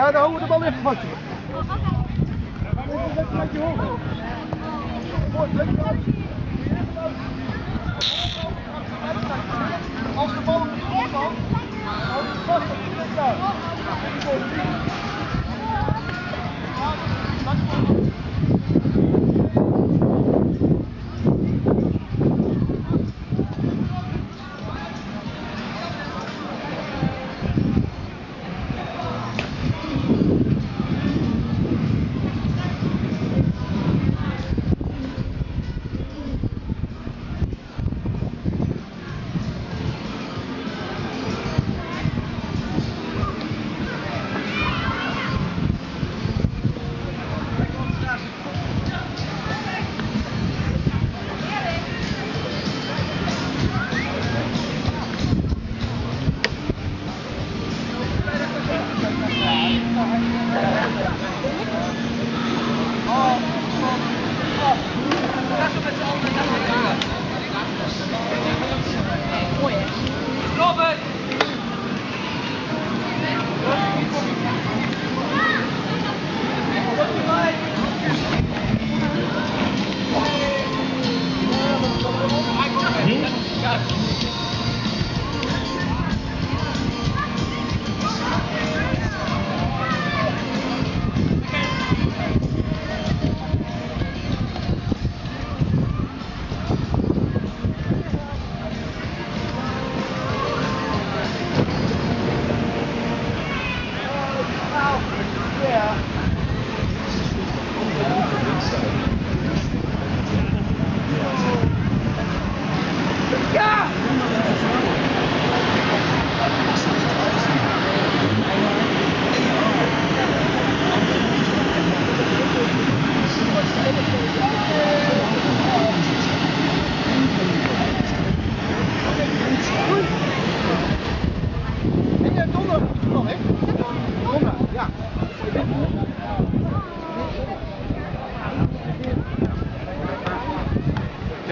Ja, dan houden we de bal even vast. Als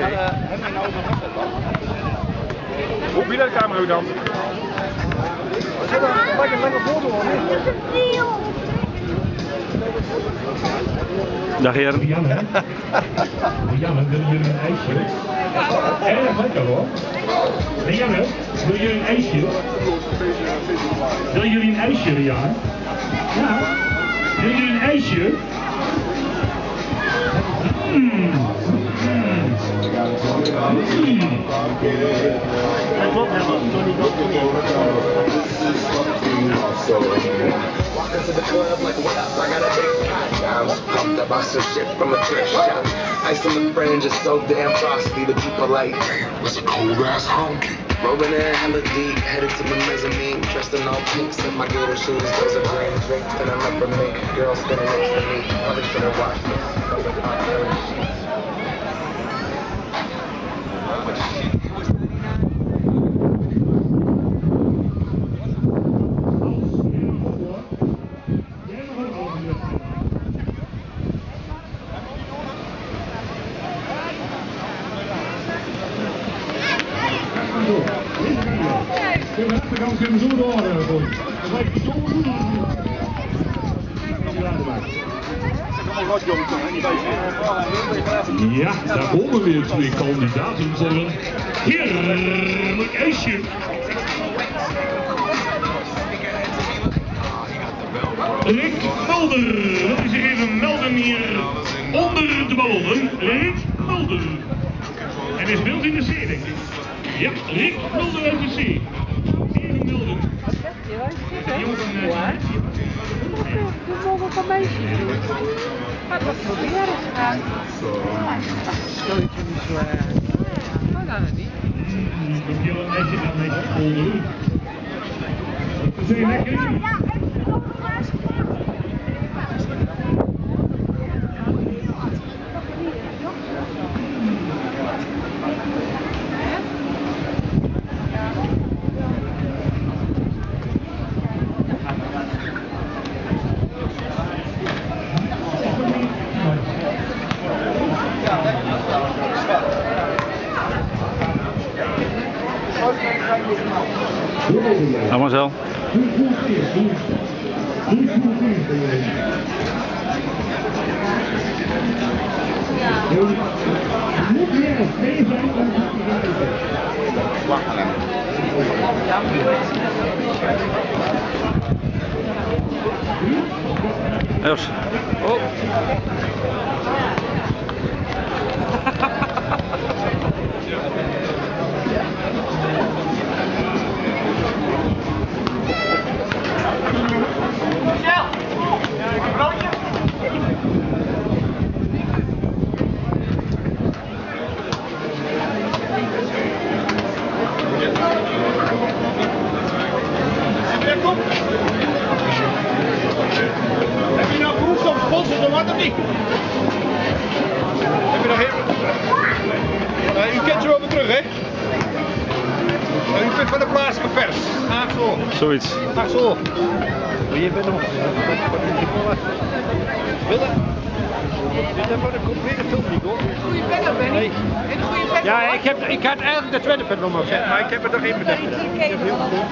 Heb je nou zo'n wedstrijd dan? Hoe bied de camera dan? Zet er gelijk een foto op. Dag heren. Janne. Janne, willen jullie een ijsje? Erg lekker hoor. Hey Janne, wil jullie een ijsje? Willen jullie een ijsje, Jan? Ja. Willen jullie een ijsje? Mm. Mm. Mm. Dat klopt helemaal. Tony Walk into the club like, what up? I got a big pot down. Pumped up, I some shit from a thrift. Ice on the fringe is so damn frosty. The people like, damn, it's a cold ass honky. Rolling in hella deep, headed to the mezzanine. Dressed in all pink, set my gator shoes. Those are green drinks, and I'm up for me. Girl standing next to me. Probably should have watched Kunnen we achterkant kunnen zo door eh, voor je. Dat lijkt me zo goed. Ja, daar komen weer twee kandidaten voor een heerlijk ijsje. Rick Mulder, dat is zich even melden hier onder de ballonnen. Rick Mulder. En hij speelt in de C, denk ik. Ja, Rick Mulder uit de C. De mogen van meisjes doen. Maar wat proberen ze gaan. Nooit niet zwaar. Maar dan het niet. Heb je wel een ijsje dan met Nou Marcel. Jos. Oh. Of wat of niet? Heb je nog even... Uh, u kent ze wel weer terug, hè? Uh, u bent van de plaatselijke pers. Ach zo. Zoiets. Ach zo. Je bent nog... Willen? Dit is voor een complete film, Nico. Goeie penner, Benny. Nee. Een goede penner. Ja, ik, heb, ik had eigenlijk de tweede pen nog gezet, maar ik heb er nog één bedacht. Ik heb heel veel.